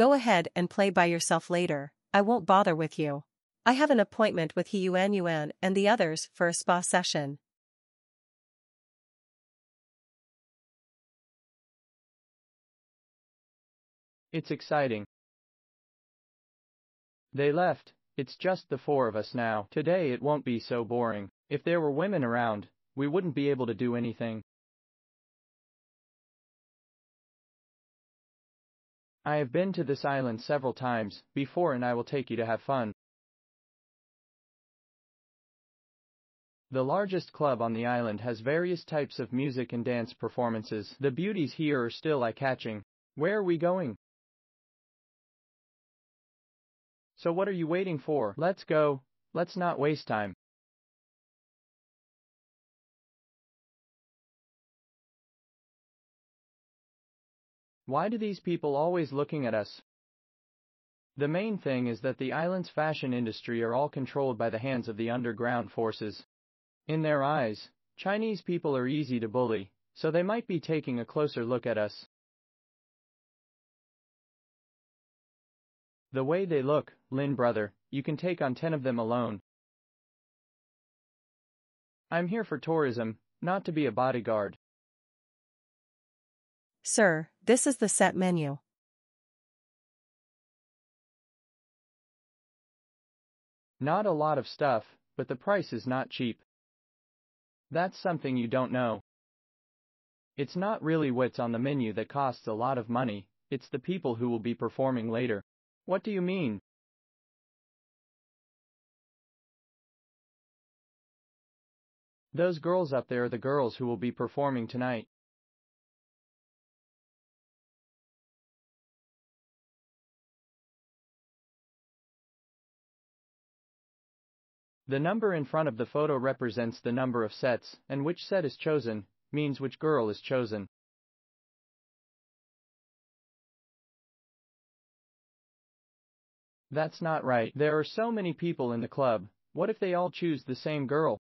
Go ahead and play by yourself later, I won't bother with you. I have an appointment with He Yuan Yuan and the others for a spa session. It's exciting. They left, it's just the four of us now. Today it won't be so boring. If there were women around, we wouldn't be able to do anything. I have been to this island several times before and I will take you to have fun. The largest club on the island has various types of music and dance performances. The beauties here are still eye-catching. Where are we going? So what are you waiting for? Let's go. Let's not waste time. Why do these people always looking at us? The main thing is that the island's fashion industry are all controlled by the hands of the underground forces. In their eyes, Chinese people are easy to bully, so they might be taking a closer look at us. The way they look, Lin brother, you can take on ten of them alone. I'm here for tourism, not to be a bodyguard. Sir, this is the set menu. Not a lot of stuff, but the price is not cheap. That's something you don't know. It's not really what's on the menu that costs a lot of money, it's the people who will be performing later. What do you mean? Those girls up there are the girls who will be performing tonight. The number in front of the photo represents the number of sets, and which set is chosen, means which girl is chosen. That's not right. There are so many people in the club, what if they all choose the same girl?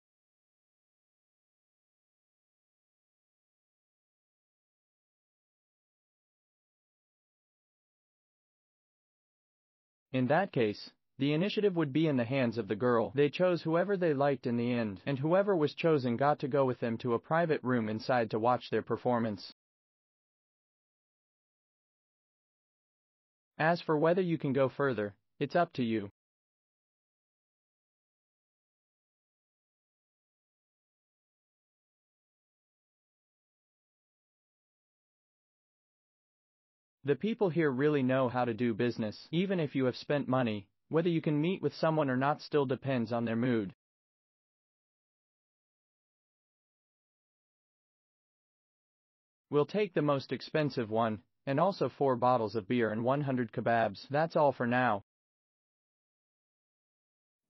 In that case, the initiative would be in the hands of the girl. They chose whoever they liked in the end, and whoever was chosen got to go with them to a private room inside to watch their performance. As for whether you can go further, it's up to you. The people here really know how to do business, even if you have spent money, whether you can meet with someone or not still depends on their mood. We'll take the most expensive one, and also four bottles of beer and 100 kebabs. That's all for now.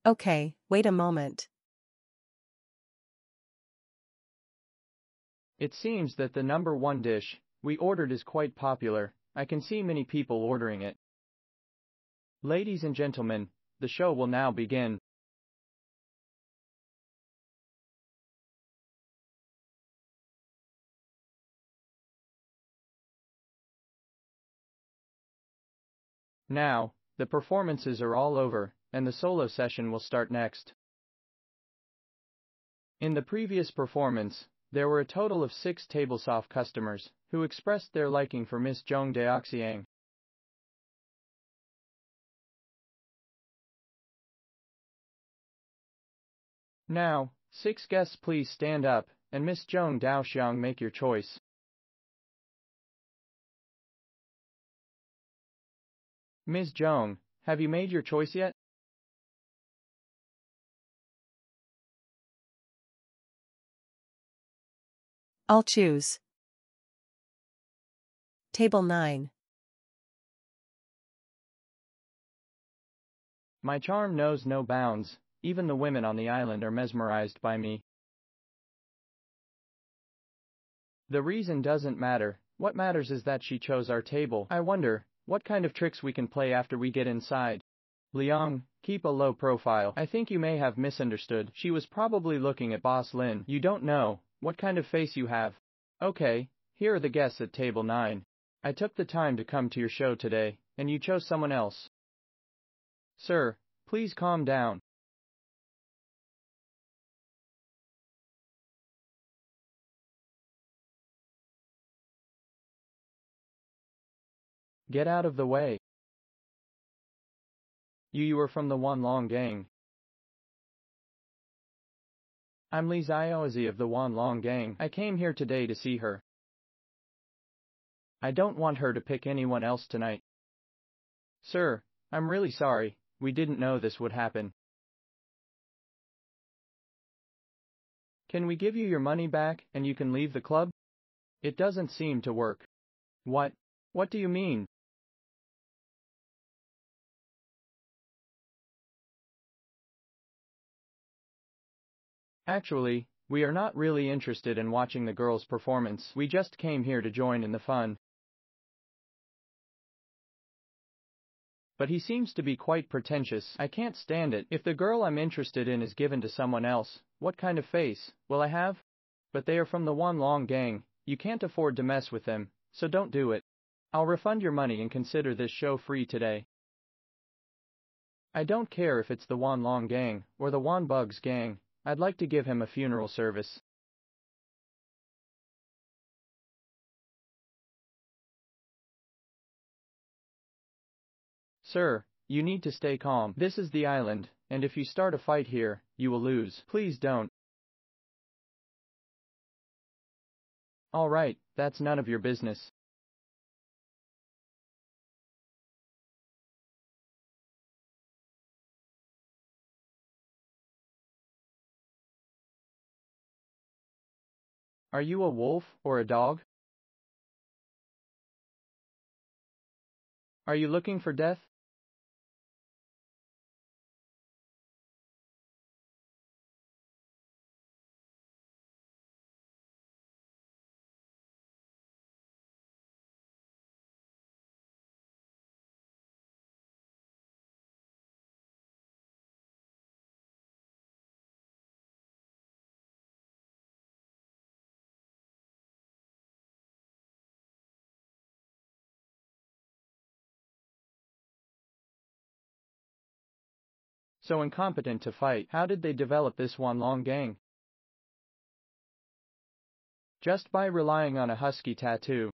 Okay, wait a moment. It seems that the number one dish we ordered is quite popular. I can see many people ordering it. Ladies and gentlemen, the show will now begin. Now, the performances are all over, and the solo session will start next. In the previous performance, there were a total of six Tablesoft customers who expressed their liking for Miss Zhong Daoxiang. Now, six guests please stand up, and Miss Zhong Daoxiang make your choice. Ms. Zhong, have you made your choice yet? I'll choose. Table 9. My charm knows no bounds, even the women on the island are mesmerized by me. The reason doesn't matter, what matters is that she chose our table. I wonder, what kind of tricks we can play after we get inside. Liang, keep a low profile. I think you may have misunderstood. She was probably looking at Boss Lin. You don't know what kind of face you have. Okay, here are the guests at table 9. I took the time to come to your show today, and you chose someone else. Sir, please calm down. Get out of the way. You you are from the Wan Long gang. I'm Li Xiaozi of the Wan Long gang. I came here today to see her. I don't want her to pick anyone else tonight. Sir, I'm really sorry, we didn't know this would happen. Can we give you your money back and you can leave the club? It doesn't seem to work. What? What do you mean? Actually, we are not really interested in watching the girl's performance. We just came here to join in the fun. But he seems to be quite pretentious. I can't stand it. If the girl I'm interested in is given to someone else, what kind of face will I have? But they are from the Wan Long gang. You can't afford to mess with them, so don't do it. I'll refund your money and consider this show free today. I don't care if it's the Wan Long gang or the Wan Bugs gang. I'd like to give him a funeral service. Sir, you need to stay calm. This is the island, and if you start a fight here, you will lose. Please don't. Alright, that's none of your business. Are you a wolf or a dog? Are you looking for death? So incompetent to fight, how did they develop this Wan Long gang? Just by relying on a husky tattoo.